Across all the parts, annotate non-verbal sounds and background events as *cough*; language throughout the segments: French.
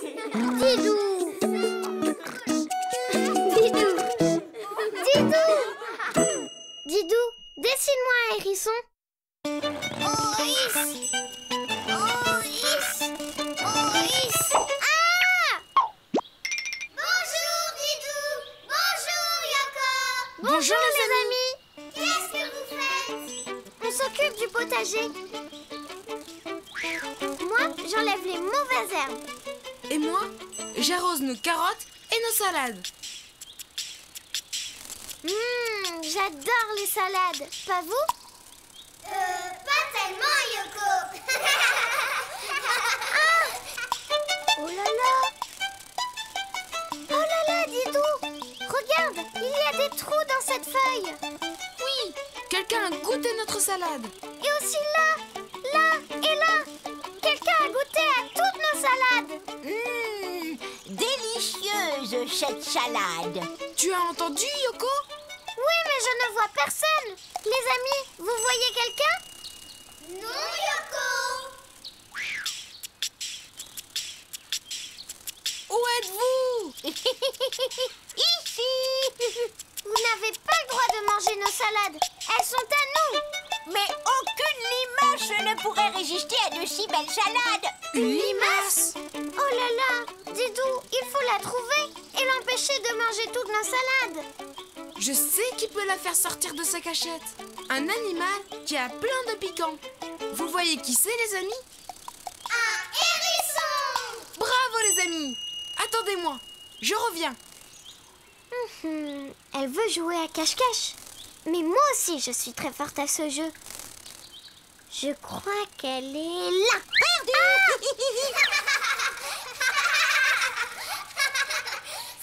Didou Didou Didou Didou, dessine-moi un hérisson. Ah Bonjour Didou Bonjour Yoko Bonjour, les amis Qu'est-ce que vous faites? On s'occupe du potager. Moi, j'enlève les mauvaises herbes. Et moi, j'arrose nos carottes et nos salades. Hum, j'adore les salades. Pas vous? Euh, pas tellement, Yoko. ah *laughs* Oh là là Oh là là, Didou Regarde, il y a des trous dans cette feuille. Oui, quelqu'un a goûté notre salade. Délicieuse cette salade. Tu as entendu, Yoko? Oui, mais je ne vois personne. Les amis, vous voyez quelqu'un? Non, Yoko. Où êtes-vous? *laughs* Ici. Vous n'avez pas le droit de manger nos salades. Elles sont à nous. Mais aucune limace ne pourrait résister à de si belles salades. La trouver et l'empêcher de manger toutes nos salades. Je sais qui peut la faire sortir de sa cachette. Un animal qui a plein de piquants. Vous voyez qui c'est, les amis? Un hérisson Bravo, les amis Attendez-moi, je reviens. Hmm, Elle veut jouer à cache-cache. Mais moi aussi, je suis très forte à ce jeu. Je crois qu'elle est là.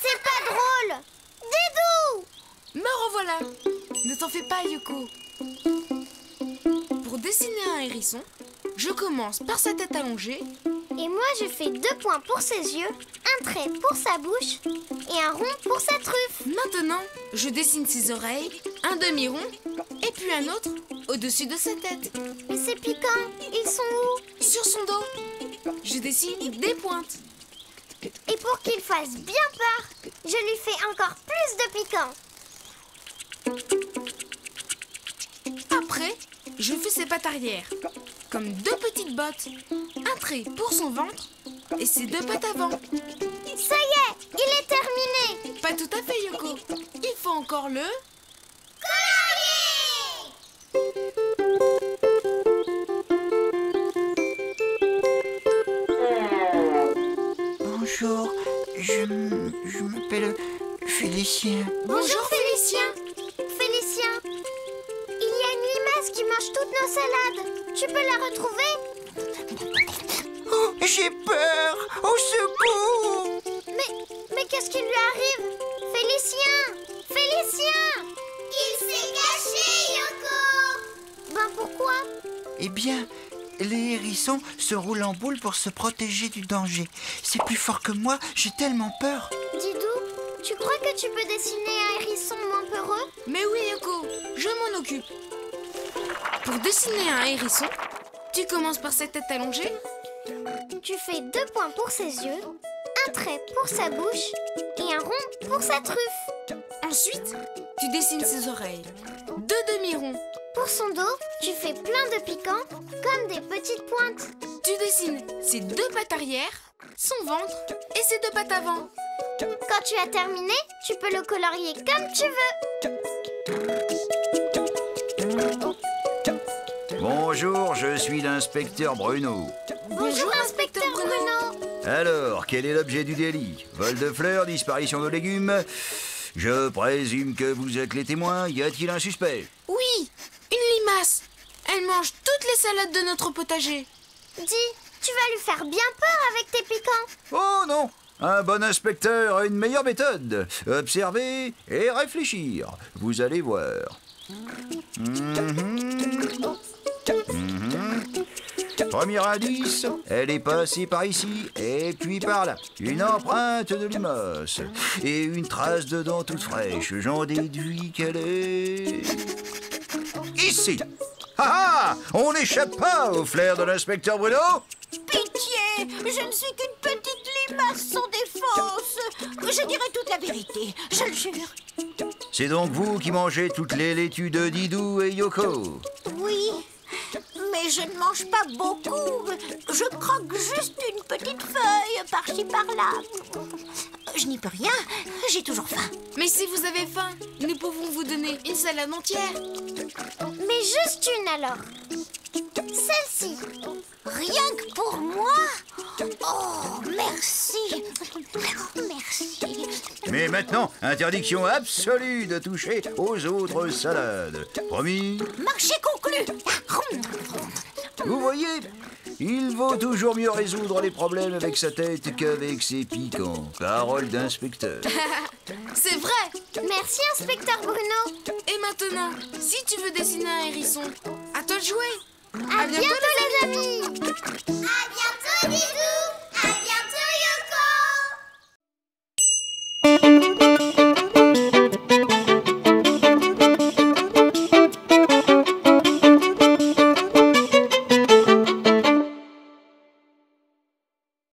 C'est *laughs* pas drôle. Didou Me revoilà Ne t'en fais pas, Yoko. Pour dessiner un hérisson, je commence par sa tête allongée. Et moi, je fais deux points pour ses yeux, un trait pour sa bouche et un rond pour sa truffe. Maintenant, je dessine ses oreilles, un demi-rond, et puis un autre au-dessus de sa tête. Mais c'est piquant. Ils sont où? Sur son dos, je dessine des pointes. Et pour qu'il fasse bien peur, je lui fais encore plus de piquant. Après, je fais ses pattes arrière, comme deux petites bottes. Un trait pour son ventre et ses deux pattes avant. Ça y est, il est terminé. Pas tout à fait, Yoko. Il faut encore le... Bonjour, je, je m'appelle Félicien. Bonjour toutes nos salades. Tu peux la retrouver? Oh, j'ai peur. Au secours. Mais, mais qu'est-ce qui lui arrive? Félicien! Félicien! Il s'est caché, Yoko! Ben pourquoi? Eh bien, les hérissons se roulent en boule pour se protéger du danger. C'est plus fort que moi, j'ai tellement peur. Didou, tu crois que tu peux dessiner un hérisson moins peureux? Mais oui, Yoko, je m'en occupe. Pour dessiner un hérisson, tu commences par sa tête allongée. Tu fais deux points pour ses yeux, un trait pour sa bouche et un rond pour sa truffe. Ensuite, tu dessines ses oreilles. Deux demi-ronds. Pour son dos, tu fais plein de piquants comme des petites pointes. Tu dessines ses deux pattes arrière, son ventre et ses deux pattes avant. Quand tu as terminé, tu peux le colorier comme tu veux. Bonjour, je suis l'inspecteur Bruno. Bonjour, inspecteur Bruno. Alors, quel est l'objet du délit? Vol de fleurs, disparition de légumes? Je présume que vous êtes les témoins. Y a-t-il un suspect? Oui, une limace. Elle mange toutes les salades de notre potager. Dis, tu vas lui faire bien peur avec tes piquants. Oh non Un bon inspecteur a une meilleure méthode. Observer et réfléchir. Vous allez voir. *laughs* Premier indice, elle est passée par ici et puis par là. Une empreinte de limace et une trace de dent toute fraîche. J'en déduis qu'elle est... Ici Ah ah On n'échappe pas au flair de l'inspecteur Bruno Pitié Je ne suis qu'une petite limace sans défense. Je dirai toute la vérité, je le jure. C'est donc vous qui mangez toutes les laitues de Didou et Yoko mais je ne mange pas beaucoup. Je croque juste une petite feuille par-ci par-là. Je n'y peux rien, j'ai toujours faim. Mais si vous avez faim, nous pouvons vous donner une salade entière. Mais juste une alors. Celle-ci. Rien que pour moi Oh, merci Merci Mais maintenant, interdiction absolue de toucher aux autres salades. Promis Marché conclu Vous voyez il vaut toujours mieux résoudre les problèmes avec sa tête qu'avec ses piquants. Parole d'inspecteur. *laughs* C'est vrai Merci, inspecteur Bruno. Et maintenant, si tu veux dessiner un hérisson, à toi de jouer À, bientôt, les amis. À bientôt, bisous.